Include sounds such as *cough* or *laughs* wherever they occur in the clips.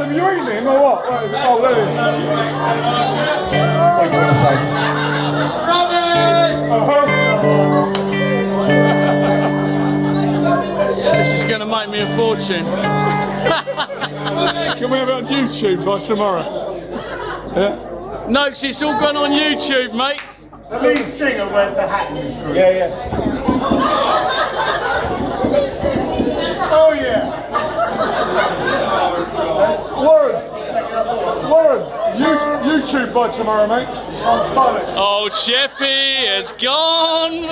where's Warren? Have you eaten him or what? Wait, oh, there he is. What do you want to say? Robbie! This is going to make me a fortune. Can we have it on YouTube by tomorrow? Yeah? No, 'cause it's all gone on YouTube, mate. The lead singer wears the hat in this group. Yeah, yeah. Oh yeah. *laughs* YouTube by tomorrow, mate. Oh, bollocks. Old Sheppy has gone.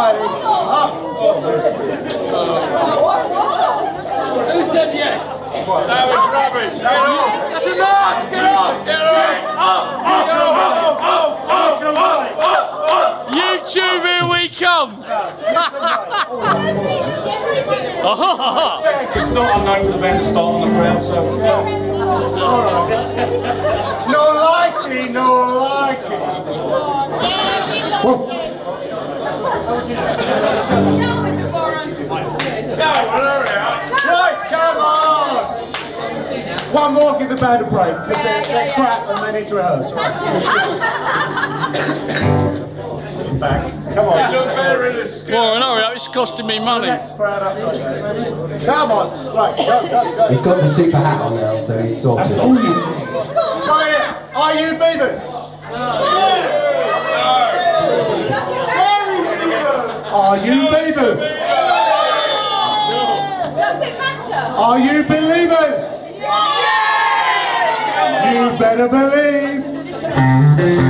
Who said yes? That was rubbish. Get off. That's enough. Get off. Get off. YouTube, here we come! *laughs* it's not unknown for the band to start on the crowd, so... No likely, no likely! Likey. Right, come on. One more, give the band a break. because they're, they're crap and they need to rehearse. Back. Come on. You Look better in this. Warren, hurry up, it's costing me money. Next crowd outside. Come on. Right, go, go, go. He's got the super hat on now, so he's sorted. That's all you. Try it. Are you beavers? Are you beavers? Does it matter? Are you believers? You better believe.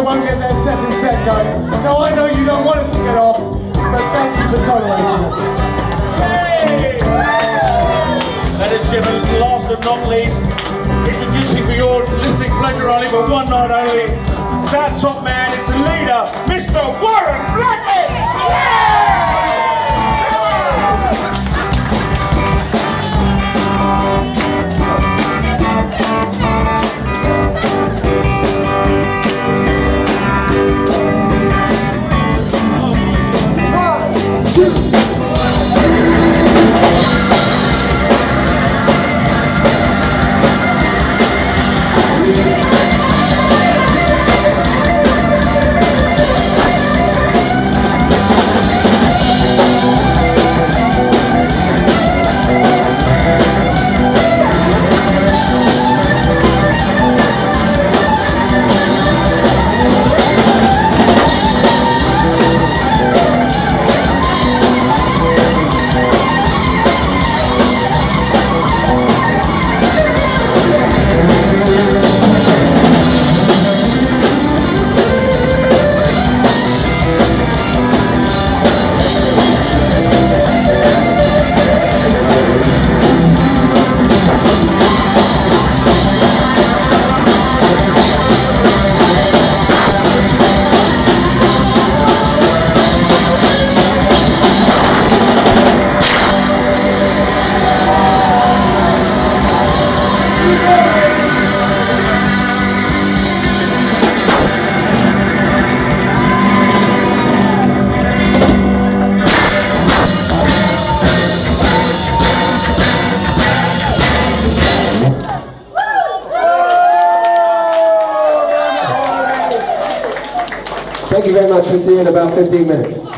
they won't get their second set going. Now I know you don't want us to get off, but thank you for tolerating us. Ladies and gentlemen, last but not least, introducing for your listening pleasure only for one night only, it's our top man, it's the leader, Mr. Warren in about 15 minutes.